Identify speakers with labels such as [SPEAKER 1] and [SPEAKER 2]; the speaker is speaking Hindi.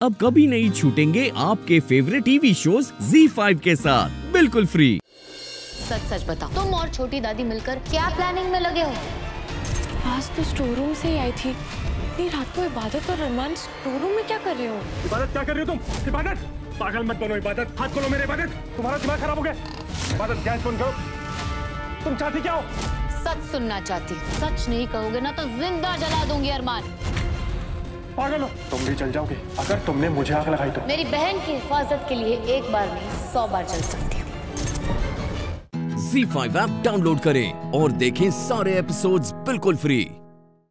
[SPEAKER 1] अब कभी नहीं छूटेंगे आपके फेवरेट टीवी शोज़ Z5 के साथ। बिल्कुल फ्री
[SPEAKER 2] सच सच बताओ। तुम और छोटी दादी मिलकर क्या प्लानिंग में लगे हो?
[SPEAKER 3] आज तो स्टोर रूम से ही आई थी। इतनी रात को इबादत और रहमान स्टोर रूम में क्या कर रहे हो?
[SPEAKER 4] इबादत क्या कर रहे हो तुम? इबादत? पागल मत बनो इबादत। हाथ खोलो मेरे इबादत। तुम्हारा दिमाग खराब हो गया। इबादत गैस बंद करो। तुम चाहती क्या हो?
[SPEAKER 2] सच सुनना चाहती सच नहीं कहोगे ना तो ज़िंदा जला दूँगी अरमान।
[SPEAKER 4] पागल हो। तुम भी चल जाओगे। अगर तुमने मुझे आग लगाई तो।
[SPEAKER 2] मेरी बहन की हिफाजत के लिए एक बार नहीं सौ बार चल सकती हूँ।
[SPEAKER 1] Z5 ऐप डाउनलोड करें और देखें सारे एपिसोड्स बिल्कुल फ्री